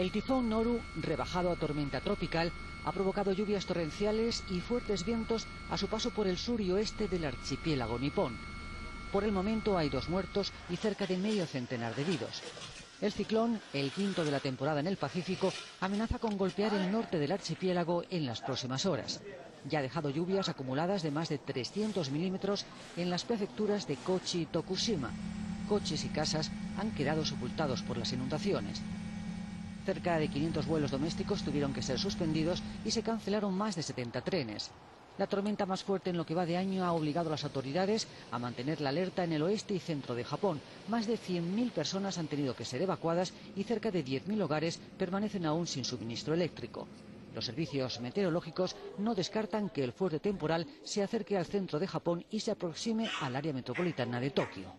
El tifón Noru, rebajado a tormenta tropical, ha provocado lluvias torrenciales y fuertes vientos a su paso por el sur y oeste del archipiélago nipón. Por el momento hay dos muertos y cerca de medio centenar de heridos. El ciclón, el quinto de la temporada en el Pacífico, amenaza con golpear el norte del archipiélago en las próximas horas. Ya ha dejado lluvias acumuladas de más de 300 milímetros en las prefecturas de Kochi y Tokushima. Coches y casas han quedado sepultados por las inundaciones. Cerca de 500 vuelos domésticos tuvieron que ser suspendidos y se cancelaron más de 70 trenes. La tormenta más fuerte en lo que va de año ha obligado a las autoridades a mantener la alerta en el oeste y centro de Japón. Más de 100.000 personas han tenido que ser evacuadas y cerca de 10.000 hogares permanecen aún sin suministro eléctrico. Los servicios meteorológicos no descartan que el fuerte temporal se acerque al centro de Japón y se aproxime al área metropolitana de Tokio.